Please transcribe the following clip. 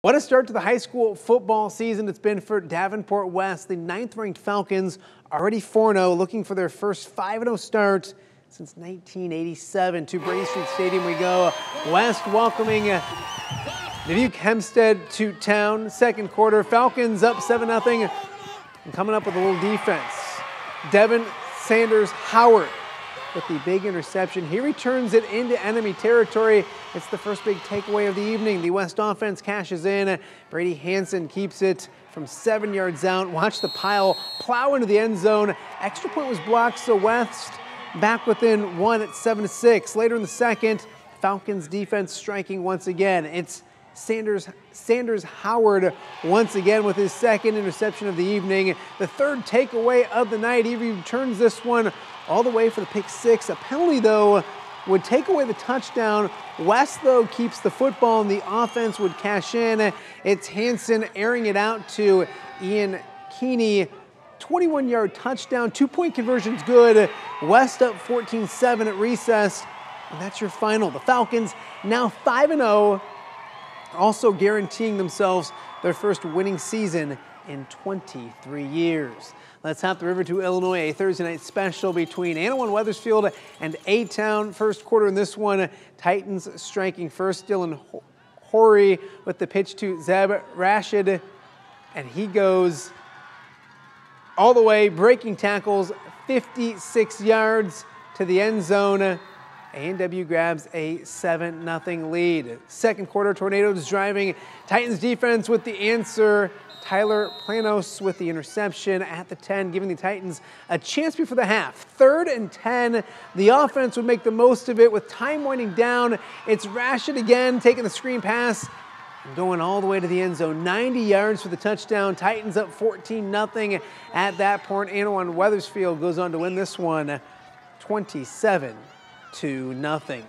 What a start to the high school football season it's been for Davenport West. The ninth ranked Falcons already 4-0 looking for their first 5-0 start since 1987. To Brady Street Stadium we go. West welcoming uh, Dubuque Hempstead to town. Second quarter, Falcons up 7-0 and coming up with a little defense. Devin Sanders Howard with the big interception. He returns it into enemy territory. It's the first big takeaway of the evening. The West offense cashes in. Brady Hanson keeps it from seven yards out. Watch the pile plow into the end zone. Extra point was blocked, so West back within one at seven to six. Later in the second, Falcons defense striking once again. It's Sanders, Sanders Howard once again with his second interception of the evening. The third takeaway of the night. He returns this one all the way for the pick six. A penalty, though, would take away the touchdown. West, though, keeps the football and the offense would cash in. It's Hanson airing it out to Ian Keeney. 21 yard touchdown, two point conversion's good. West up 14 7 at recess. And that's your final. The Falcons now 5 0 also guaranteeing themselves their first winning season in 23 years. Let's hop the river to Illinois, a Thursday night special between Annawan Wethersfield and A-Town. First quarter in this one, Titans striking first. Dylan Horry with the pitch to Zeb Rashid, and he goes all the way, breaking tackles, 56 yards to the end zone. A&W grabs a 7-0 lead. Second quarter, Tornadoes driving. Titans defense with the answer. Tyler Planos with the interception at the 10, giving the Titans a chance before the half. Third and 10. The offense would make the most of it with time winding down. It's Rashid again taking the screen pass going all the way to the end zone. 90 yards for the touchdown. Titans up 14 0 at that point. Annawan Wethersfield goes on to win this one 27 to nothing.